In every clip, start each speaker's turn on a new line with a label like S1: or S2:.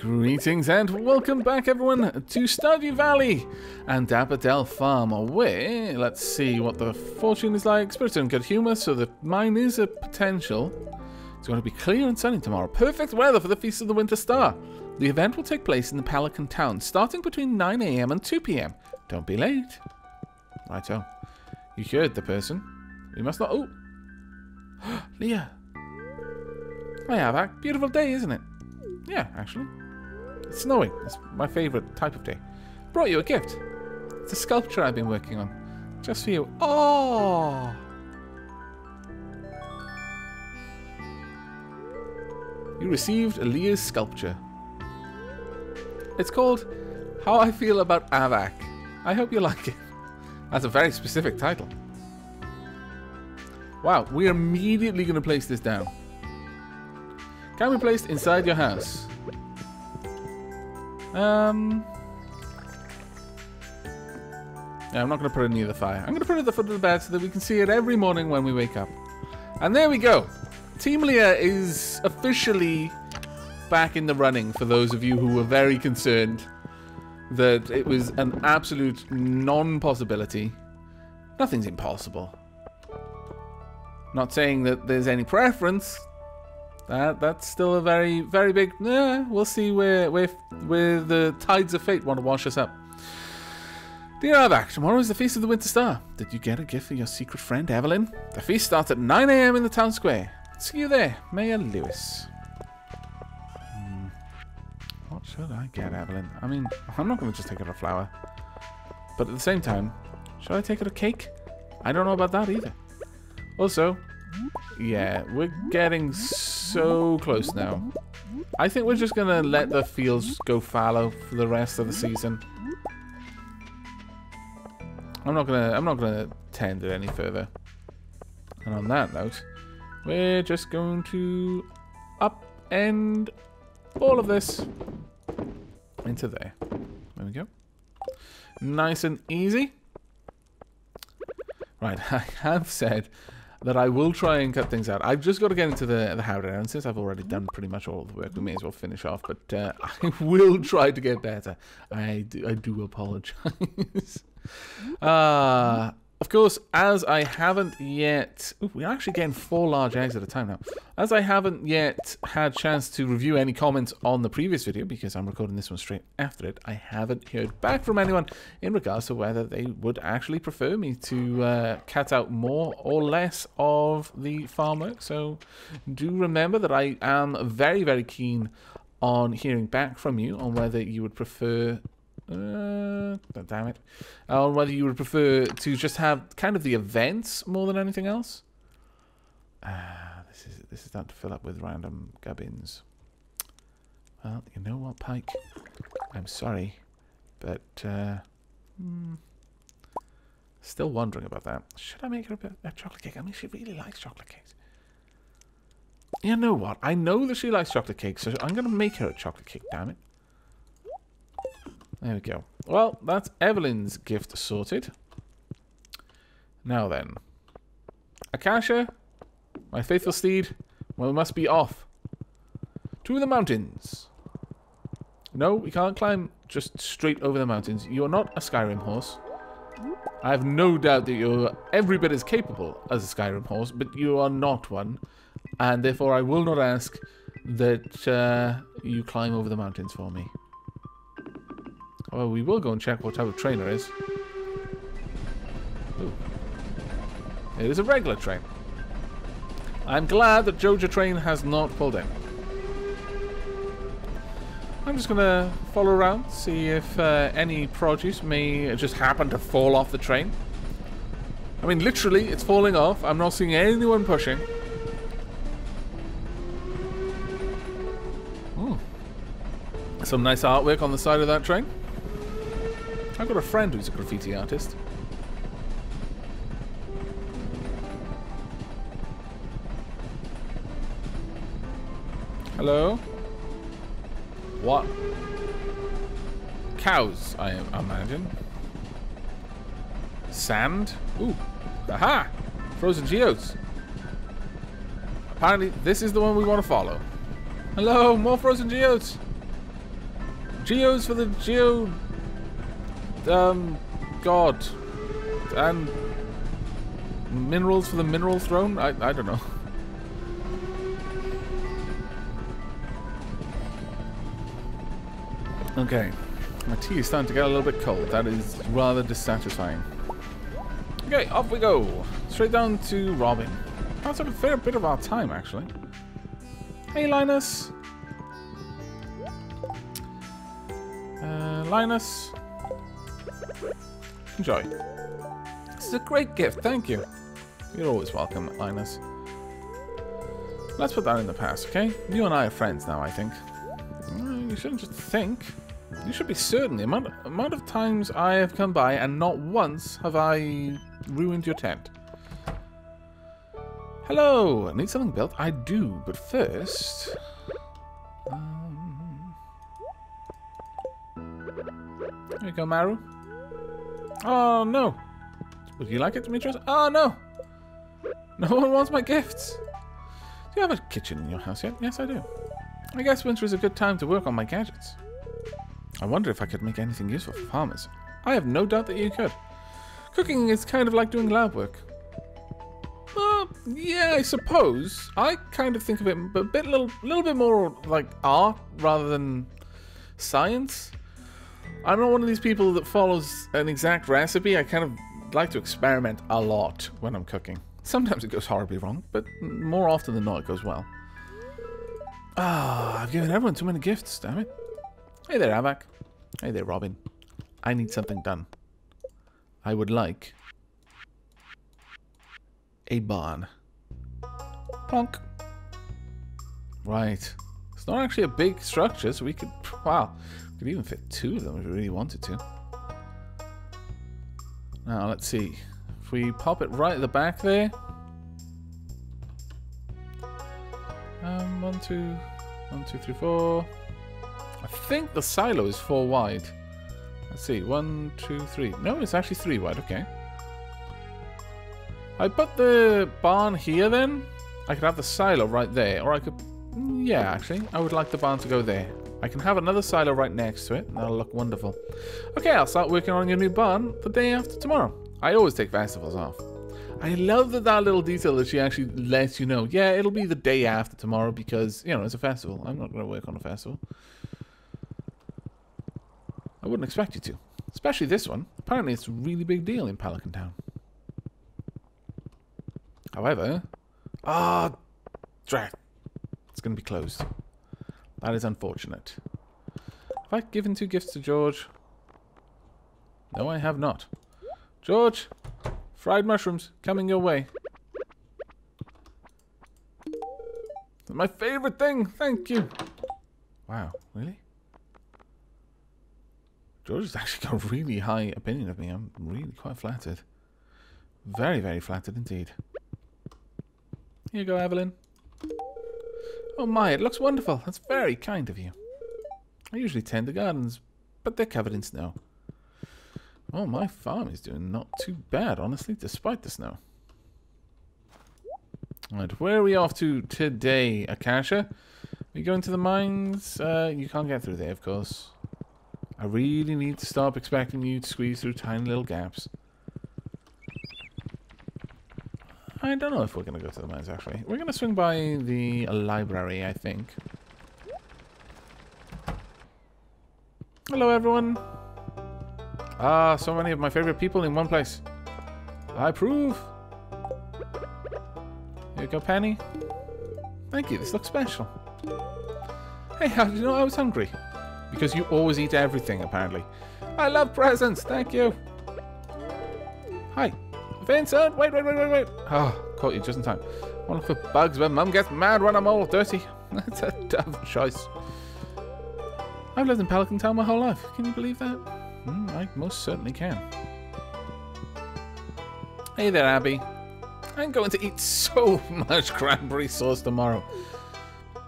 S1: Greetings and welcome back everyone to Stardew Valley and Dapperdell Farm away. let's see what the fortune is like. Spirits are in good humour so the mine is a potential. It's going to be clear and sunny tomorrow. Perfect weather for the Feast of the Winter Star. The event will take place in the Pelican Town starting between 9am and 2pm. Don't be late. Righto. You heard the person. We must not... Oh! Leah! Oh, Hi Aavak. Beautiful day, isn't it? Yeah, actually. It's snowing. It's my favourite type of day. Brought you a gift. It's a sculpture I've been working on. Just for you. Oh! You received Leah's sculpture. It's called How I Feel About Aavak. I hope you like it. That's a very specific title. Wow, we're immediately going to place this down. Can be placed inside your house. Um. Yeah, I'm not going to put it near the fire. I'm going to put it at the foot of the bed so that we can see it every morning when we wake up. And there we go. Team Leah is officially back in the running for those of you who were very concerned that it was an absolute non-possibility. Nothing's impossible. Not saying that there's any preference. That that's still a very very big. Yeah, we'll see where where where the tides of fate want to wash us up. Dear Aavak, tomorrow is the Feast of the Winter Star. Did you get a gift for your secret friend Evelyn? The feast starts at 9 a.m. in the town square. See you there, Mayor Lewis. Hmm. What should I get, Evelyn? I mean, I'm not going to just take her a flower. But at the same time, should I take her a cake? I don't know about that either. Also, yeah, we're getting so close now. I think we're just going to let the fields go fallow for the rest of the season. I'm not gonna I'm not gonna tend it any further. And on that note, we're just going to upend all of this into there. There we go. Nice and easy. Right, I have said that I will try and cut things out. I've just got to get into the the habit, and since I've already done pretty much all the work, we may as well finish off. But uh, I will try to get better. I do, I do apologize. uh, of course, as I haven't yet... Ooh, we're actually getting four large eggs at a time now. As I haven't yet had chance to review any comments on the previous video, because I'm recording this one straight after it, I haven't heard back from anyone in regards to whether they would actually prefer me to uh, cut out more or less of the farm work. So do remember that I am very, very keen on hearing back from you on whether you would prefer uh, damn it. Or whether you would prefer to just have kind of the events more than anything else. Ah, this is this is starting to fill up with random gubbins. Well, you know what, Pike? I'm sorry, but uh, hmm, still wondering about that. Should I make her a, a chocolate cake? I mean, she really likes chocolate cakes. You know what? I know that she likes chocolate cakes, so I'm going to make her a chocolate cake, damn it. There we go. Well, that's Evelyn's gift sorted. Now then. Akasha, my faithful steed, well, we must be off. To the mountains. No, we can't climb just straight over the mountains. You're not a Skyrim horse. I have no doubt that you're every bit as capable as a Skyrim horse, but you are not one. And therefore I will not ask that uh, you climb over the mountains for me. Well, we will go and check what type of trainer is. Ooh. It is a regular train. I'm glad that Joja train has not pulled in. I'm just going to follow around, see if uh, any produce may just happen to fall off the train. I mean, literally, it's falling off. I'm not seeing anyone pushing. Hmm. Some nice artwork on the side of that train. I've got a friend who's a graffiti artist. Hello? What? Cows, I imagine. Sand? Ooh. Aha! Frozen geodes. Apparently, this is the one we want to follow. Hello, more frozen geodes. Geos for the Geo... Um... God. And... Minerals for the Mineral Throne? I, I don't know. Okay. My tea is starting to get a little bit cold. That is rather dissatisfying. Okay, off we go. Straight down to Robin. That's a fair bit of our time, actually. Hey, Linus. Uh, Linus. Enjoy. This is a great gift, thank you. You're always welcome, Linus. Let's put that in the past, okay? You and I are friends now, I think. You shouldn't just think. You should be certain the amount, amount of times I have come by and not once have I ruined your tent. Hello! Need something built? I do, but first... Um, there you go, Maru. Oh, no. Would you like it, Demetrius? Oh, no. No one wants my gifts. Do you have a kitchen in your house yet? Yes, I do. I guess winter is a good time to work on my gadgets. I wonder if I could make anything useful for farmers. I have no doubt that you could. Cooking is kind of like doing lab work. Uh, yeah, I suppose. I kind of think of it a bit, little, little bit more like art rather than science. I'm not one of these people that follows an exact recipe. I kind of like to experiment a lot when I'm cooking. Sometimes it goes horribly wrong, but more often than not it goes well. Ah, I've given everyone too many gifts, damn it. Hey there, Aavak. Hey there, Robin. I need something done. I would like a barn. Plonk. Right. It's not actually a big structure, so we could... Wow. Could even fit two of them if we really wanted to. Now, let's see. If we pop it right at the back there... Um, one, two... One, two, three, four... I think the silo is four wide. Let's see. One, two, three. No, it's actually three wide. Okay. I put the barn here then. I could have the silo right there. Or I could... Yeah, actually. I would like the barn to go there. I can have another silo right next to it. And that'll look wonderful. Okay, I'll start working on your new barn the day after tomorrow. I always take festivals off. I love that that little detail that she actually lets you know. Yeah, it'll be the day after tomorrow because, you know, it's a festival. I'm not going to work on a festival. I wouldn't expect you to. Especially this one. Apparently it's a really big deal in Pelican Town. However, ah, oh, drat, it's going to be closed. That is unfortunate. Have I given two gifts to George? No, I have not. George, fried mushrooms coming your way. My favorite thing. Thank you. Wow, really? George has actually got a really high opinion of me. I'm really quite flattered. Very, very flattered indeed. Here you go, Evelyn. Oh my, it looks wonderful. That's very kind of you. I usually tend the gardens, but they're covered in snow. Oh, my farm is doing not too bad, honestly, despite the snow. Right, where are we off to today, Akasha? We going to the mines? Uh, you can't get through there, of course. I really need to stop expecting you to squeeze through tiny little gaps. I don't know if we're going to go to the mines, actually. We're going to swing by the library, I think. Hello, everyone. Ah, so many of my favorite people in one place. I approve. Here you go, Penny. Thank you, this looks special. Hey, how did you know I was hungry? Because you always eat everything, apparently. I love presents, thank you. Vincent, wait, wait, wait, wait, wait. Oh, caught you just in time. I want to look for bugs when Mum gets mad when I'm all dirty. That's a dumb choice. I've lived in Pelican Town my whole life. Can you believe that? Mm, I most certainly can. Hey there, Abby. I'm going to eat so much cranberry sauce tomorrow.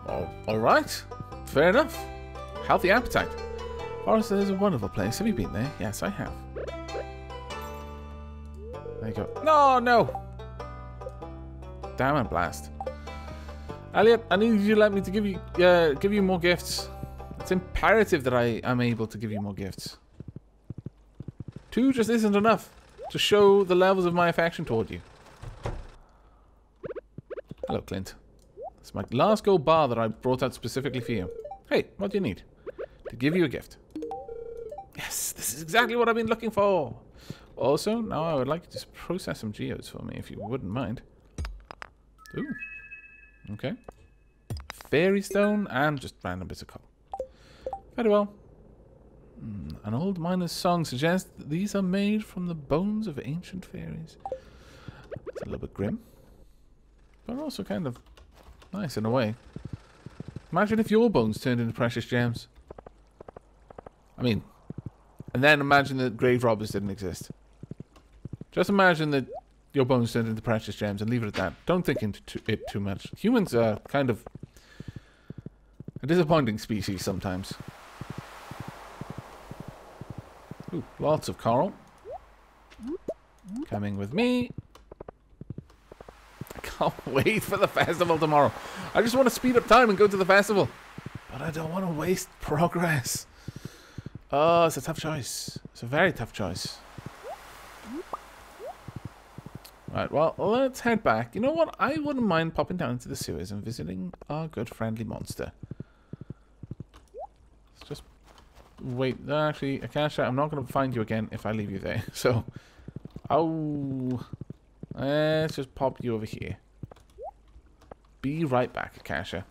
S1: Oh, all right. Fair enough. Healthy appetite. Forest is a wonderful place. Have you been there? Yes, I have. You go. No, no! Damn it, blast. Elliot, I need you to let me to give you uh, give you more gifts. It's imperative that I am able to give you more gifts. Two just isn't enough to show the levels of my affection toward you. Hello, Clint. It's my last gold bar that I brought out specifically for you. Hey, what do you need? To give you a gift. Yes, this is exactly what I've been looking for. Also, now I would like you to process some geodes for me, if you wouldn't mind. Ooh. Okay. Fairy stone and just random bits of coal. Very well. Mm, an old miner's song suggests that these are made from the bones of ancient fairies. It's a little bit grim, but also kind of nice in a way. Imagine if your bones turned into precious gems. I mean, and then imagine that grave robbers didn't exist. Just imagine that your bones turned into precious gems and leave it at that. Don't think into it too much. Humans are kind of a disappointing species sometimes. Ooh, lots of coral. Coming with me. I can't wait for the festival tomorrow. I just want to speed up time and go to the festival. But I don't want to waste progress. Oh, it's a tough choice. It's a very tough choice. Right, well, let's head back. You know what? I wouldn't mind popping down into the sewers and visiting our good friendly monster. Let's just wait. Actually, Akasha, I'm not going to find you again if I leave you there. So, oh, let's just pop you over here. Be right back, Akasha.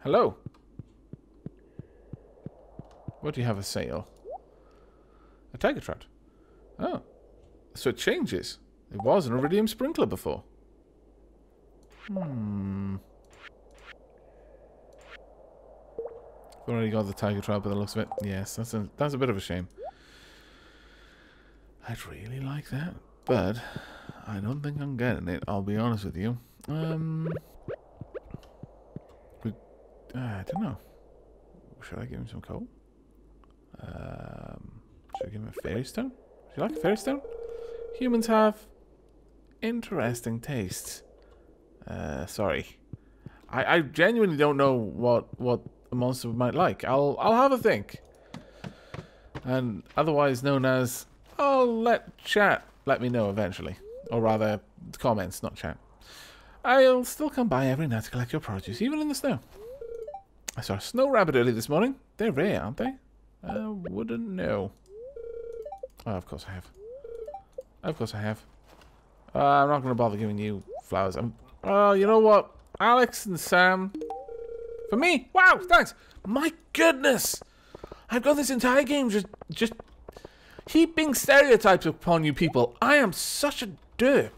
S1: Hello. What do you have a sale? Tiger trout. Oh. So it changes. It was an iridium sprinkler before. Hmm. I've already got the tiger trout by the looks of it. Yes, that's a that's a bit of a shame. I'd really like that, but I don't think I'm getting it, I'll be honest with you. Um uh, I don't know. Should I give him some coal? Um, should I give him a fairy stone? Would you like a fairy stone? Humans have interesting tastes. Uh, sorry. I, I genuinely don't know what what a monster might like. I'll I'll have a think. And otherwise known as I'll let chat let me know eventually. Or rather comments, not chat. I'll still come by every night to collect your produce, even in the snow. I saw a snow rabbit early this morning. They're rare, aren't they? I wouldn't know. Oh, of course I have. Of course I have. Uh, I'm not going to bother giving you flowers. I'm, oh, you know what? Alex and Sam. For me? Wow, thanks. My goodness. I've got this entire game just, just heaping stereotypes upon you people. I am such a derp.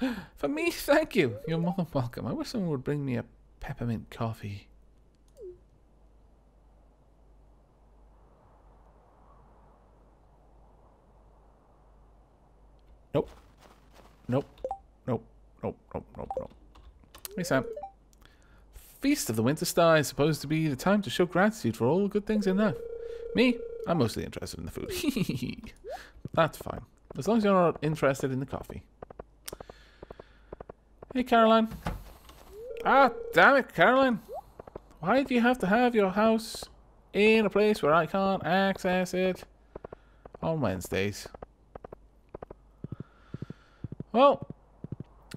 S1: For me, thank you. You're more than welcome. I wish someone would bring me a peppermint coffee. Nope. Nope. Nope. Nope. Nope. Nope. Nope. Hey, Sam. Feast of the Winter Star is supposed to be the time to show gratitude for all the good things in life. Me, I'm mostly interested in the food. That's fine. As long as you're not interested in the coffee. Hey, Caroline. Ah, damn it, Caroline. Why do you have to have your house in a place where I can't access it on Wednesdays? Well,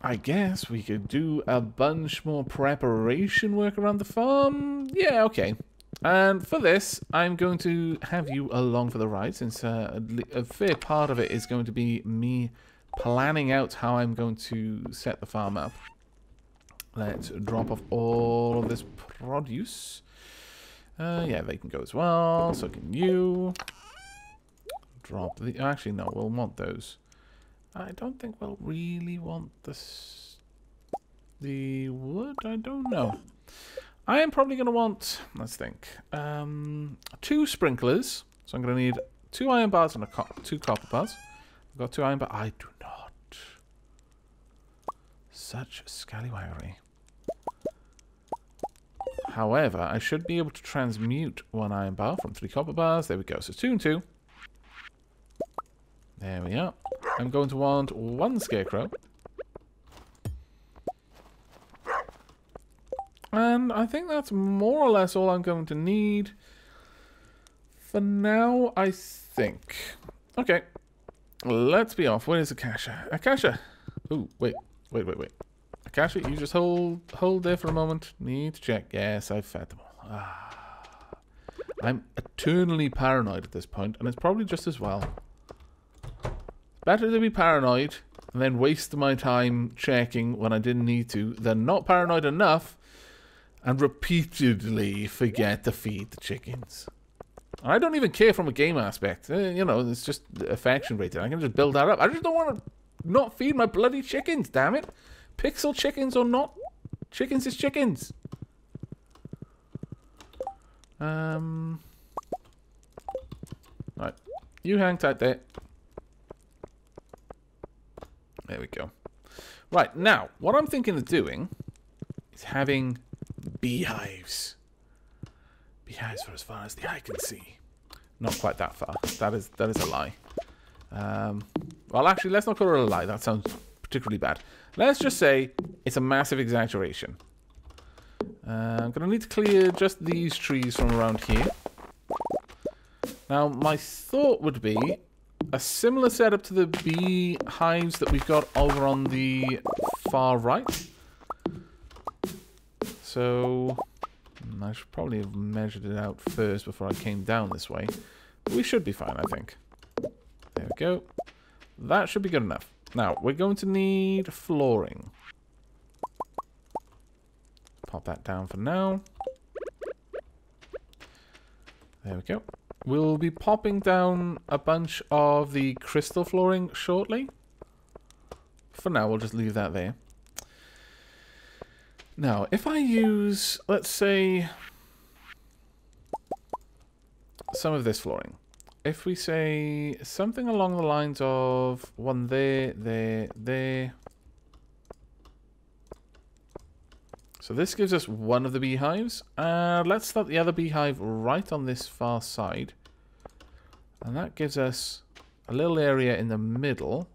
S1: I guess we could do a bunch more preparation work around the farm. Yeah, okay. And for this, I'm going to have you along for the ride, since uh, a, fair part of it is going to be me planning out how I'm going to set the farm up. Let's drop off all of this produce. Uh, yeah, they can go as well. So can you. Drop the... Actually, no, we'll want those. I don't think we'll really want this... The wood? I don't know. I am probably going to want... Let's think. Um, two sprinklers. So I'm going to need two iron bars and a co two copper bars. I've got two iron bars. I do not. Such scallywagglery. However, I should be able to transmute one iron bar from three copper bars. There we go. So two and two. There we are. I'm going to want one scarecrow. And I think that's more or less all I'm going to need. For now, I think. Okay. Let's be off. Where is Akasha? Akasha! Ooh, wait. Wait, wait, wait. Akasha, you just hold hold there for a moment. Need to check. Yes, I've fed them all. Ah. I'm eternally paranoid at this point, and it's probably just as well. Better to be paranoid and then waste my time checking when I didn't need to than not paranoid enough and repeatedly forget to feed the chickens. I don't even care from a game aspect. Uh, you know, it's just affection rated. I can just build that up. I just don't want to not feed my bloody chickens, damn it. Pixel chickens or not, chickens is chickens. Um, right, you hang tight there. There we go. Right, now, what I'm thinking of doing is having beehives. Beehives for as far as the eye can see. Not quite that far. That is that is a lie. Um, well, actually, let's not call it a lie. That sounds particularly bad. Let's just say it's a massive exaggeration. Uh, I'm going to need to clear just these trees from around here. Now, my thought would be a similar setup to the bee hives that we've got over on the far right. So, hmm, I should probably have measured it out first before I came down this way. But we should be fine, I think. There we go. That should be good enough. Now, we're going to need flooring. Pop that down for now. There we go. We'll be popping down a bunch of the crystal flooring shortly. For now, we'll just leave that there. Now, if I use, let's say, some of this flooring. If we say something along the lines of one there, there, there. So this gives us one of the beehives. Uh, let's start the other beehive right on this far side. And that gives us a little area in the middle.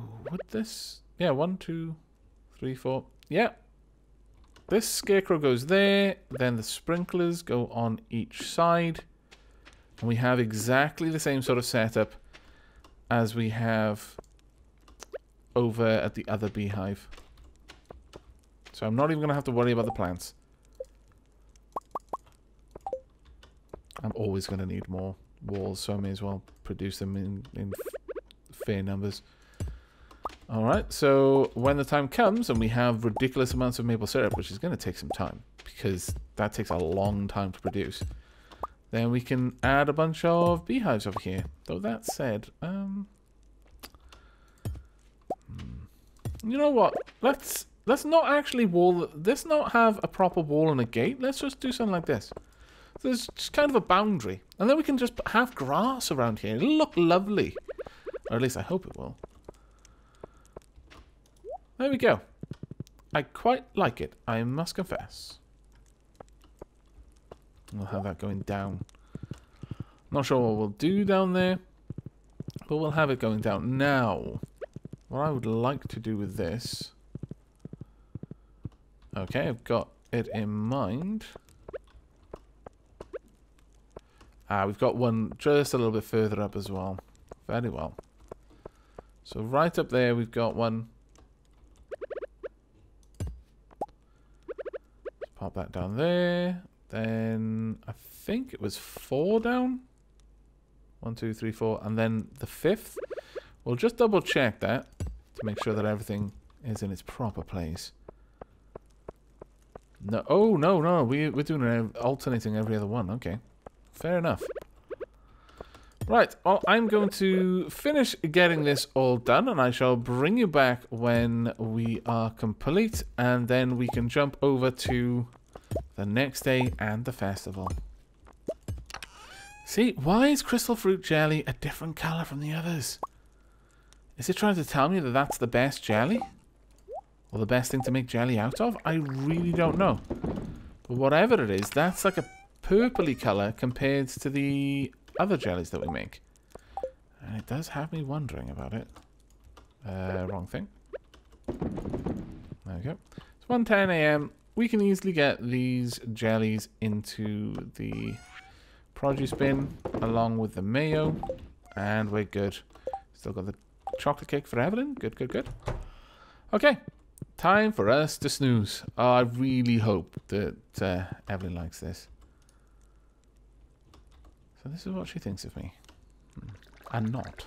S1: Ooh, would this... Yeah, one, two, three, four. Yeah. This scarecrow goes there. Then the sprinklers go on each side. And we have exactly the same sort of setup as we have over at the other beehive. So I'm not even going to have to worry about the plants. I'm always going to need more walls, so I may as well produce them in, in fair numbers. Alright, so when the time comes and we have ridiculous amounts of maple syrup, which is going to take some time, because that takes a long time to produce, then we can add a bunch of beehives over here. Though that said, um, hmm, you know what? Let's let's not actually wall. Let's not have a proper wall and a gate. Let's just do something like this there's just kind of a boundary. And then we can just have grass around here. It'll look lovely. Or at least I hope it will. There we go. I quite like it, I must confess. We'll have that going down. Not sure what we'll do down there, but we'll have it going down. Now, what I would like to do with this... Okay, I've got it in mind. Ah, we've got one just a little bit further up as well. Very well. So right up there we've got one. pop that down there. Then I think it was four down. One, two, three, four. And then the fifth. We'll just double check that to make sure that everything is in its proper place. No, oh, no, no. We, we're doing alternating every other one. Okay. Fair enough. Right, well, I'm going to finish getting this all done, and I shall bring you back when we are complete, and then we can jump over to the next day and the festival. See, why is crystal fruit jelly a different colour from the others? Is it trying to tell me that that's the best jelly? Or the best thing to make jelly out of? I really don't know. But whatever it is, that's like a purpley colour compared to the other jellies that we make. And it does have me wondering about it. Uh, wrong thing. There we go. It's 1.10 a.m. we can easily get these jellies into the produce bin along with the mayo. And we're good. Still got the chocolate cake for Evelyn. Good, good, good. Okay. Time for us to snooze. Oh, I really hope that uh, Evelyn likes this. So this is what she thinks of me. Hmm. And not.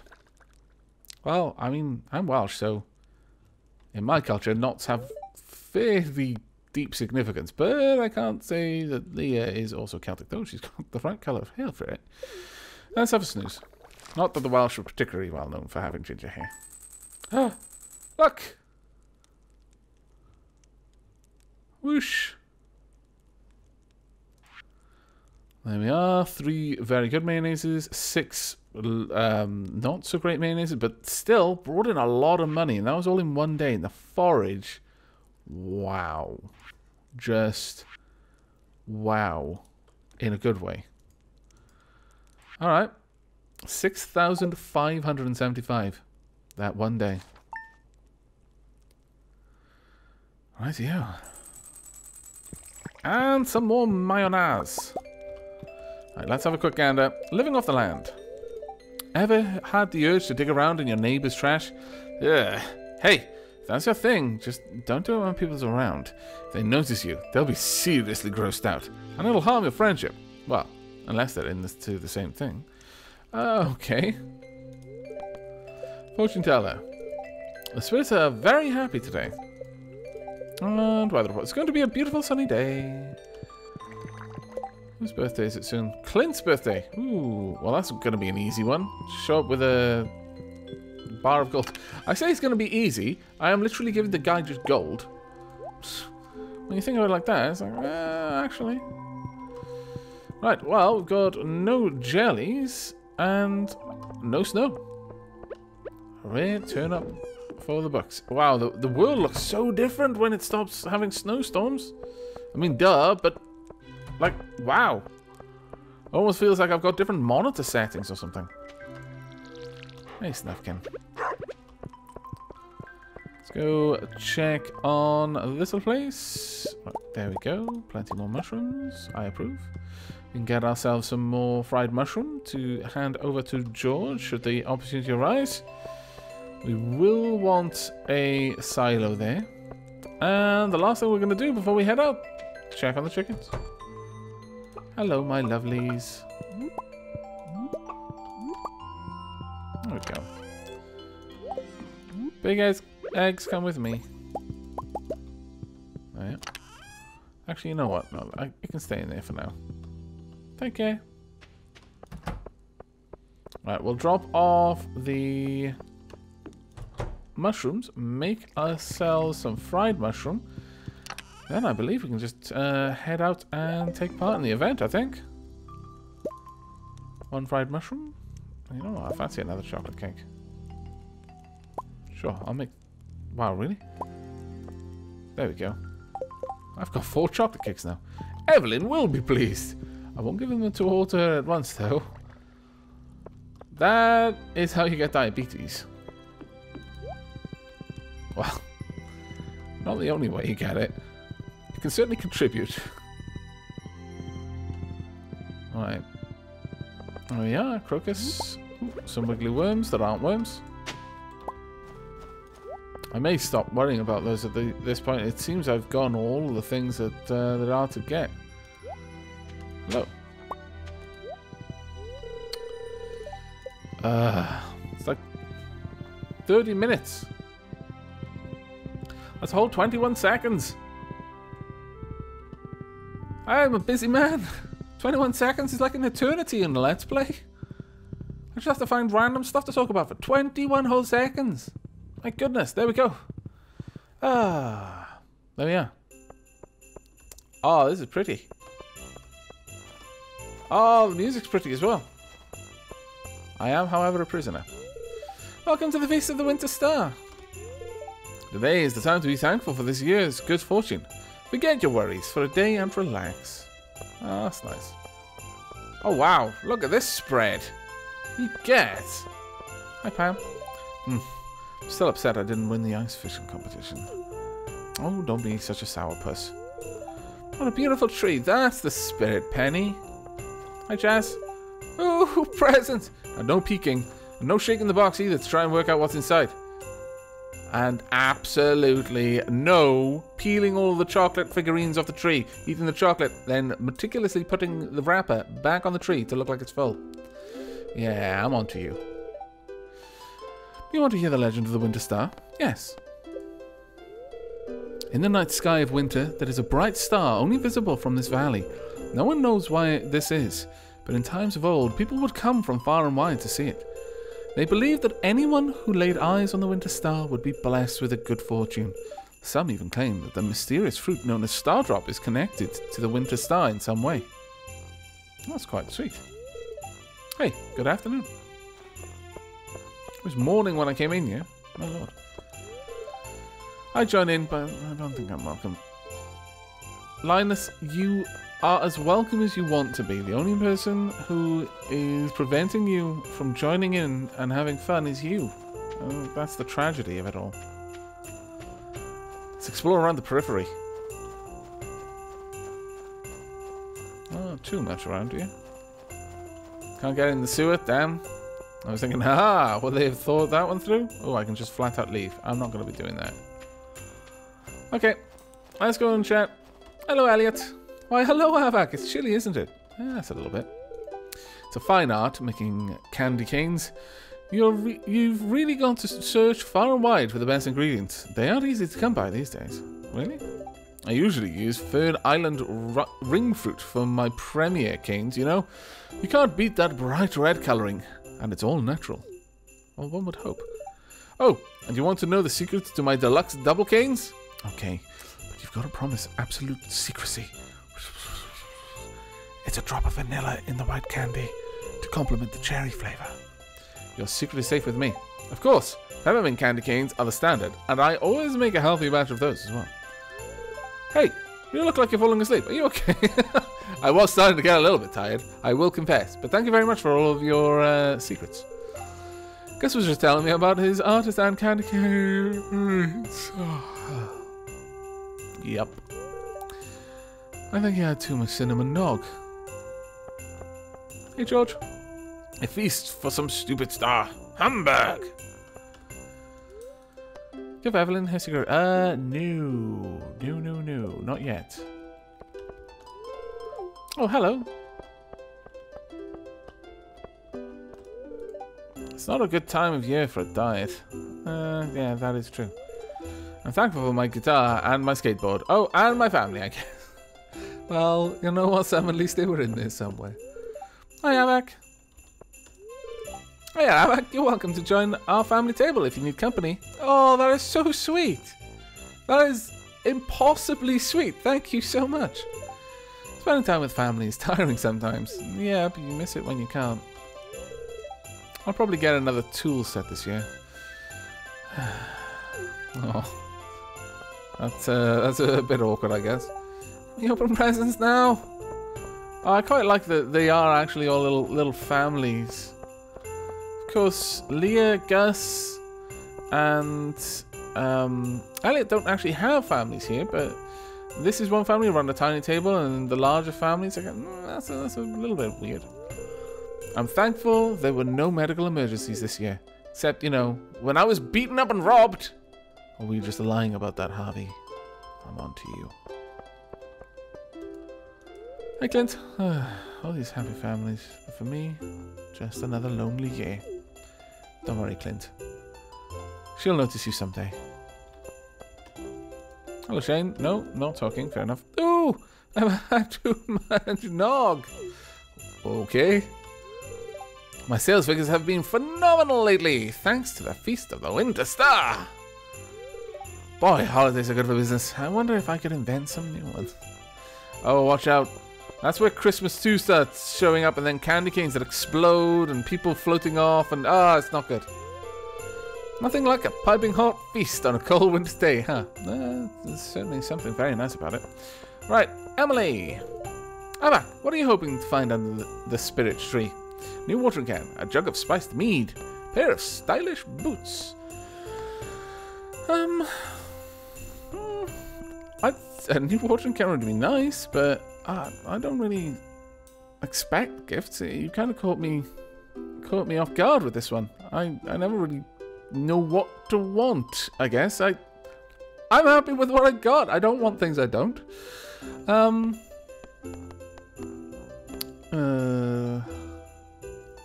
S1: Well, I mean, I'm Welsh, so in my culture, knots have fairly deep significance. But I can't say that Leah is also Celtic, though. She's got the right colour of hair for it. Let's have a snooze. Not that the Welsh are particularly well known for having ginger hair. Ah, look! Whoosh! There we are. Three very good mayonnaises. Six um, not so great mayonnaises, but still brought in a lot of money. And that was all in one day. And the forage, wow. Just wow. In a good way. All right. 6,575 that one day. Right, yeah. And some more mayonnaise. Right, let's have a quick gander. Living off the land. Ever had the urge to dig around in your neighbor's trash? Ugh. Hey, if that's your thing, just don't do it when people's around. If they notice you, they'll be seriously grossed out. And it'll harm your friendship. Well, unless they're into the same thing. Okay. Fortune teller. The spirits are very happy today. And weather report. It's going to be a beautiful sunny day. Whose birthday is it soon? Clint's birthday. Ooh, well that's going to be an easy one. Show up with a bar of gold. I say it's going to be easy. I am literally giving the guy just gold. When you think of it like that, it's like, uh, actually. Right, well, we've got no jellies and no snow. Red turn up for the Bucks. Wow, the, the world looks so different when it stops having snowstorms. I mean, duh, but like, wow. Almost feels like I've got different monitor settings or something. Hey, Snufkin. Let's go check on this little place. there we go. Plenty more mushrooms. I approve. We can get ourselves some more fried mushroom to hand over to George should the opportunity arise. We will want a silo there. And the last thing we're going to do before we head out, check on the chickens. Hello, my lovelies. There we go. Big eggs, eggs come with me. Yeah. Actually, you know what? No, I, I can stay in there for now. Take care. Right, we'll drop off the mushrooms, make ourselves some fried mushroom, then I believe we can just uh, head out and take part in the event, I think. One fried mushroom. You know what, I fancy another chocolate cake. Sure, I'll make... Wow, really? There we go. I've got four chocolate cakes now. Evelyn will be pleased. I won't give them to all to her at once, though. That is how you get diabetes. Well, not the only way you get it can certainly contribute. Alright. Oh yeah, crocus. Ooh, some wiggly worms that aren't worms. I may stop worrying about those at the, this point. It seems I've gone all the things that uh, there are to get. Hello. Uh, it's like 30 minutes. A whole 21 seconds. I'm a busy man. 21 seconds is like an eternity in the Let's Play. I just have to find random stuff to talk about for 21 whole seconds. My goodness, there we go. Ah, there we are. Oh, this is pretty. Oh, the music's pretty as well. I am, however, a prisoner. Welcome to the Feast of the Winter Star. Today is the time to be thankful for this year's good fortune. Forget your worries for a day and relax. Oh, that's nice. Oh, wow. Look at this spread. You get. Hi, Pam. Hmm. Still upset I didn't win the ice fishing competition. Oh, don't be such a sourpuss. What a beautiful tree. That's the spirit, Penny. Hi, Jas. Oh, presents. And no peeking. And no shaking the box either to try and work out what's inside. And absolutely no peeling all the chocolate figurines off the tree, eating the chocolate, then meticulously putting the wrapper back on the tree to look like it's full. Yeah, I'm on to you. You want to hear the legend of the Winter Star? Yes. In the night sky of winter, there is a bright star only visible from this valley. No one knows why this is, but in times of old, people would come from far and wide to see it. They believed that anyone who laid eyes on the winter star would be blessed with a good fortune. Some even claim that the mysterious fruit known as Stardrop is connected to the winter star in some way. That's quite sweet. Hey, good afternoon. It was morning when I came in, yeah? My lord. I join in, but I don't think I'm welcome. Linus, you are as welcome as you want to be. The only person who is preventing you from joining in and having fun is you. Uh, that's the tragedy of it all. Let's explore around the periphery. Oh, too much around here. Can't get in the sewer? Damn. I was thinking, ha, will they have thought that one through? Oh, I can just flat out leave. I'm not going to be doing that. Okay, let's go and chat. Hello, Elliot. Why, hello, Havak. It's chilly, isn't it? That's a little bit. It's a fine art, making candy canes. You're re you've really got to search far and wide for the best ingredients. They aren't easy to come by these days. Really? I usually use Fern Island ring fruit for my premier canes, you know? You can't beat that bright red colouring, and it's all natural. Well, one would hope. Oh, and you want to know the secret to my deluxe double canes? Okay, you've got to promise absolute secrecy. It's a drop of vanilla in the white candy to complement the cherry flavour. Your secret is safe with me. Of course, peppermint candy canes are the standard, and I always make a healthy batch of those as well. Hey, you look like you're falling asleep. Are you okay? I was starting to get a little bit tired, I will confess, but thank you very much for all of your uh, secrets. Gus was just telling me about his artist and candy canes. Yep. I think he had too much cinnamon nog. Hey, George. A feast for some stupid star. Hamburg! Give Evelyn her cigarette. Uh, no. No, no, no. Not yet. Oh, hello. It's not a good time of year for a diet. Uh, yeah, that is true. I'm thankful for my guitar and my skateboard. Oh, and my family, I guess. well, you know what, Sam? At least they were in there somewhere. Hi, Aavak. Hey, Aavak, you're welcome to join our family table if you need company. Oh, that is so sweet. That is impossibly sweet. Thank you so much. Spending time with family is tiring sometimes. Yeah, but you miss it when you can't. I'll probably get another tool set this year. oh. That's, uh, that's a bit awkward, I guess. You open presents now? Oh, I quite like that they are actually all little little families. Of course, Leah, Gus, and um, Elliot don't actually have families here, but this is one family around a tiny table, and the larger families, like, mm, that's, a, that's a little bit weird. I'm thankful there were no medical emergencies this year. Except, you know, when I was beaten up and robbed. Or were you just lying about that, Harvey? I'm on to you. Hi, Clint. all these happy families. But for me, just another lonely year. Don't worry, Clint. She'll notice you someday. Hello, Shane. No, not talking. Fair enough. Oh, I've had too much nog. Okay. My sales figures have been phenomenal lately, thanks to the Feast of the Winter Star. Boy, holidays are good for business. I wonder if I could invent some new ones. Oh, watch out. That's where Christmas 2 starts showing up and then candy canes that explode and people floating off and ah, it's not good. Nothing like a piping hot feast on a cold winter's day, huh? Uh, there's certainly something very nice about it. Right, Emily. Ava, what are you hoping to find under the, the spirit tree? New watering can, a jug of spiced mead, pair of stylish boots. Um, I, a new watering can would be nice, but uh, I don't really expect gifts. You kind of caught me caught me off guard with this one. I, I never really know what to want, I guess. I, I'm happy with what I got. I don't want things I don't. Um... Uh...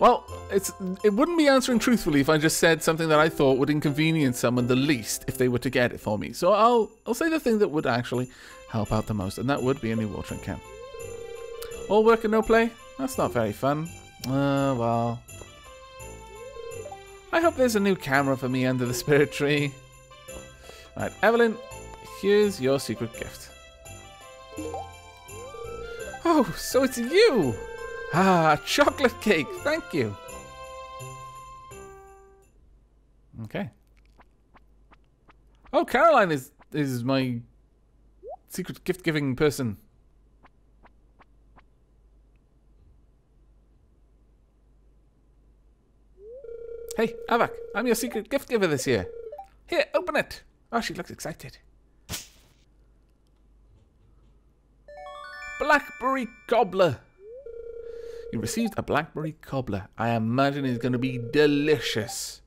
S1: Well, it's it wouldn't be answering truthfully if I just said something that I thought would inconvenience someone the least if they were to get it for me. So I'll I'll say the thing that would actually help out the most, and that would be a new watering can. All work and no play? That's not very fun. Uh, well. I hope there's a new camera for me under the spirit tree. Right, Evelyn, here's your secret gift. Oh, so it's you! Ah, chocolate cake. Thank you. Okay. Oh, Caroline is is my secret gift giving person. Hey, Aavak, I'm your secret gift giver this year. Here, open it. Oh, she looks excited. Blackberry Cobbler. You received a blackberry cobbler. I imagine it's going to be delicious.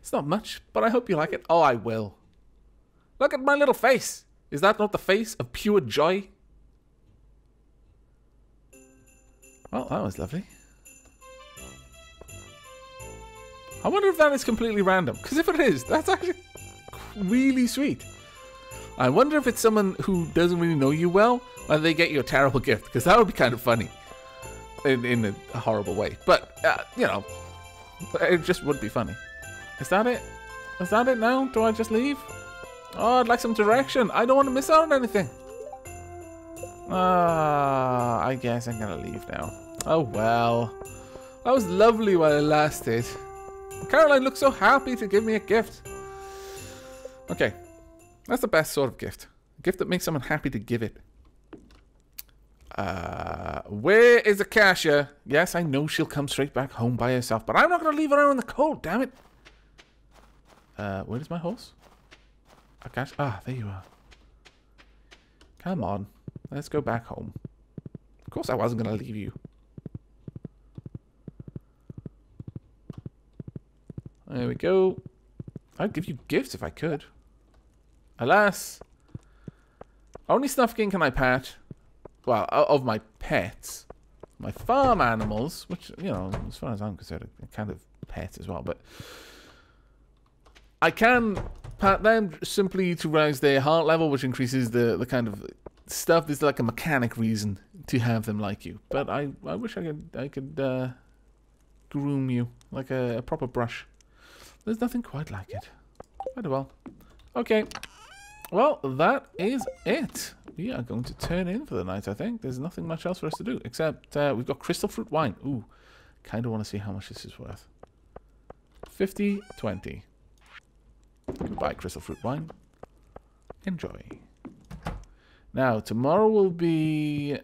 S1: It's not much, but I hope you like it. Oh, I will. Look at my little face. Is that not the face of pure joy? Well, that was lovely. I wonder if that is completely random. Because if it is, that's actually really sweet. I wonder if it's someone who doesn't really know you well, and they get you a terrible gift. Because that would be kind of funny in, in a horrible way. But, uh, you know, it just would be funny. Is that it? Is that it now? Do I just leave? Oh, I'd like some direction. I don't want to miss out on anything. Ah, uh, I guess I'm gonna leave now. Oh well. That was lovely while it lasted. Caroline looked so happy to give me a gift. Okay. That's the best sort of gift. A gift that makes someone happy to give it. Uh, where is Akasha? Yes, I know she'll come straight back home by herself, but I'm not going to leave her out in the cold, damn it. Uh, where is my horse? Akasha? Ah, there you are. Come on. Let's go back home. Of course I wasn't going to leave you. There we go. I'd give you gifts if I could. Alas. Only Snufkin can I pat well, of my pets, my farm animals, which, you know, as far as I'm concerned, are kind of pets as well, but I can pat them simply to raise their heart level, which increases the, the kind of stuff. There's like a mechanic reason to have them like you. But I, I wish I could I could uh, groom you like a, a proper brush. There's nothing quite like it. Very well. Okay. Well, that is it we are going to turn in for the night, I think. There's nothing much else for us to do, except uh, we've got crystal fruit wine. Ooh, kind of want to see how much this is worth. 50, 20. Goodbye, crystal fruit wine. Enjoy. Now, tomorrow will be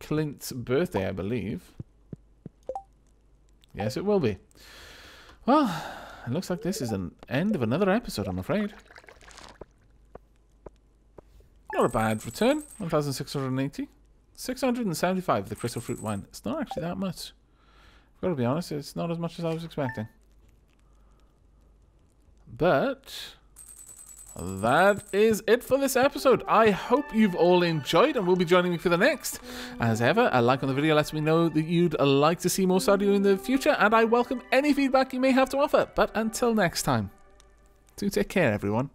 S1: Clint's birthday, I believe. Yes, it will be. Well, it looks like this is an end of another episode, I'm afraid. Not a bad return. 1,680. 675 the crystal fruit wine. It's not actually that much. I've got to be honest, it's not as much as I was expecting. But that is it for this episode. I hope you've all enjoyed and will be joining me for the next. As ever, a like on the video lets me know that you'd like to see more Stardew in the future, and I welcome any feedback you may have to offer. But until next time, do take care, everyone.